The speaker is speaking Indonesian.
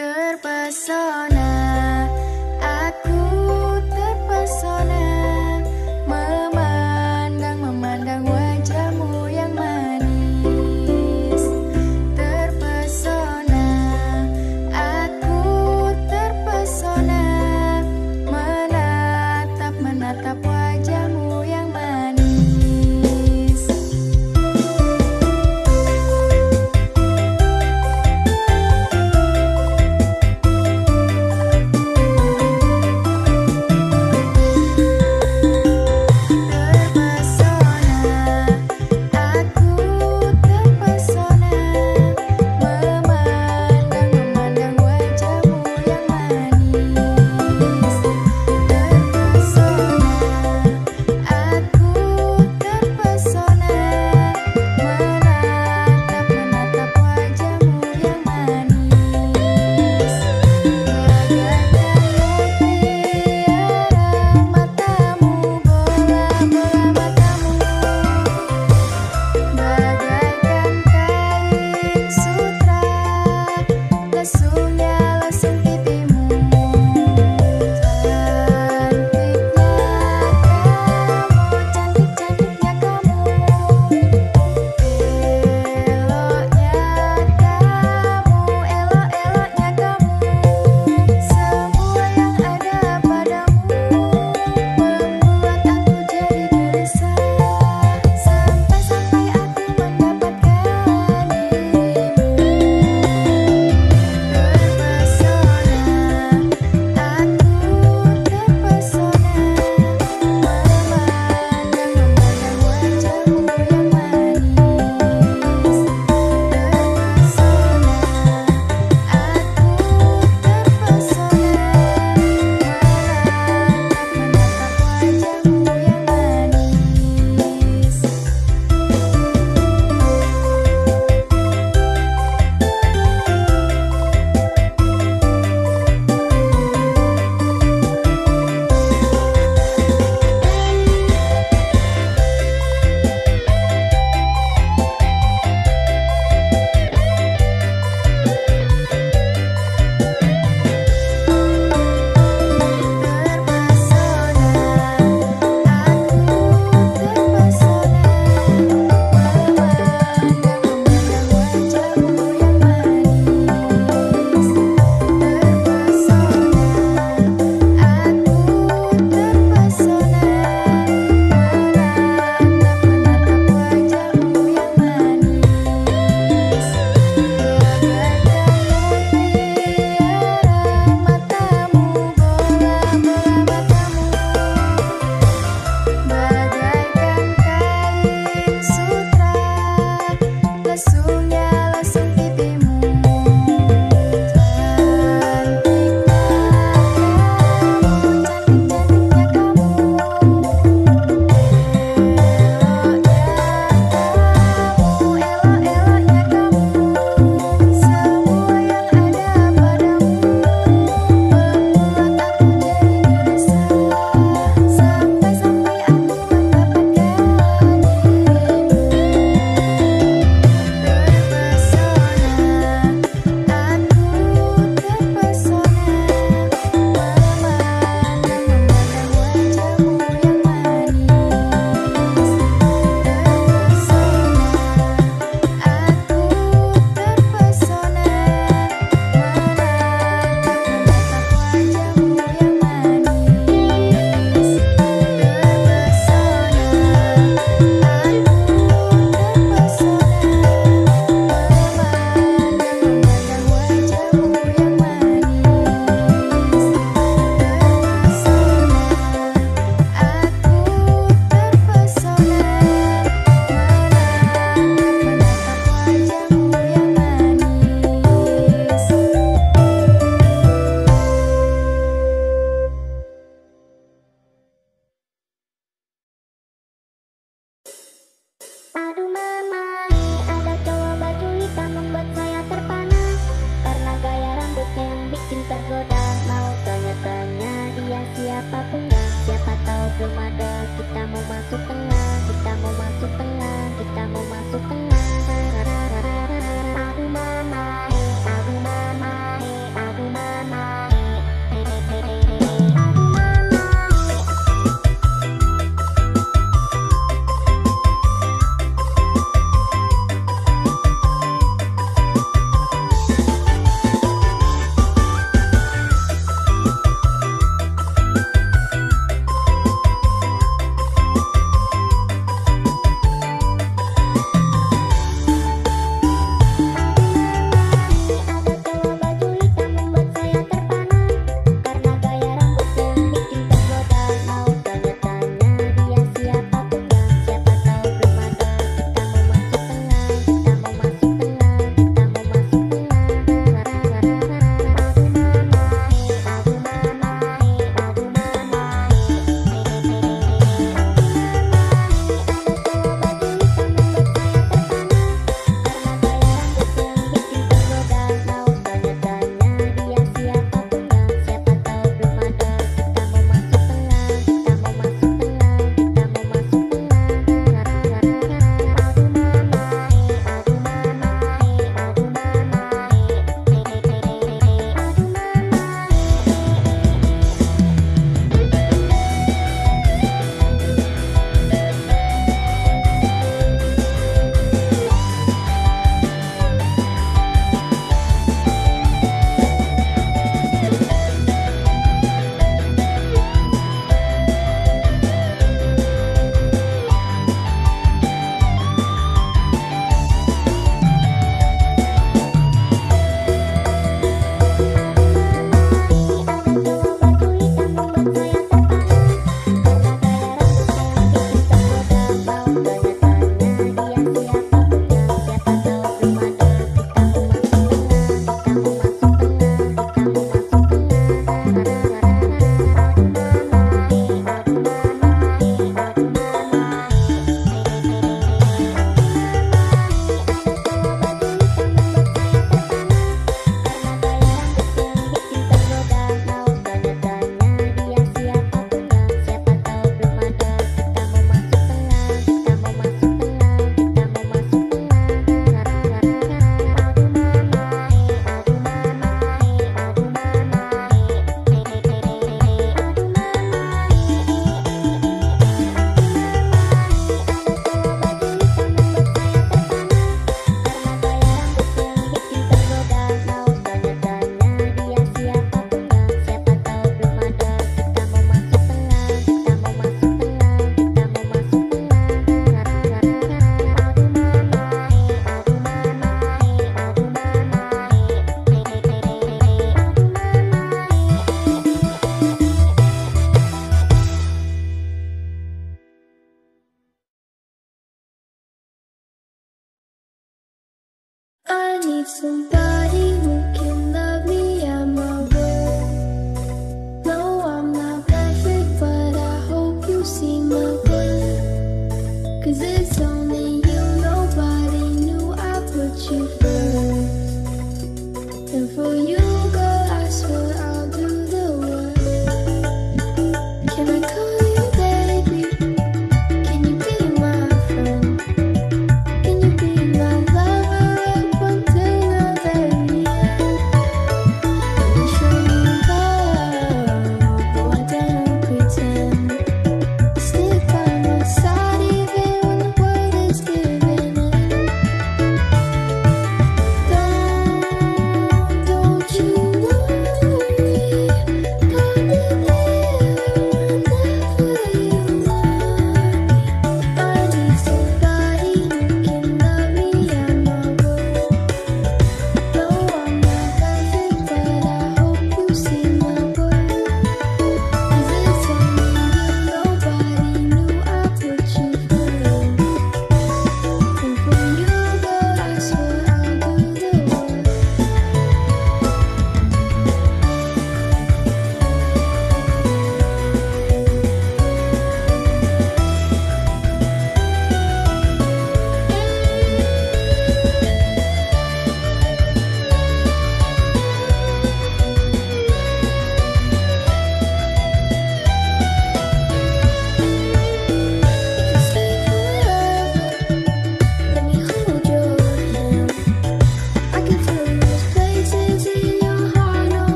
terpesona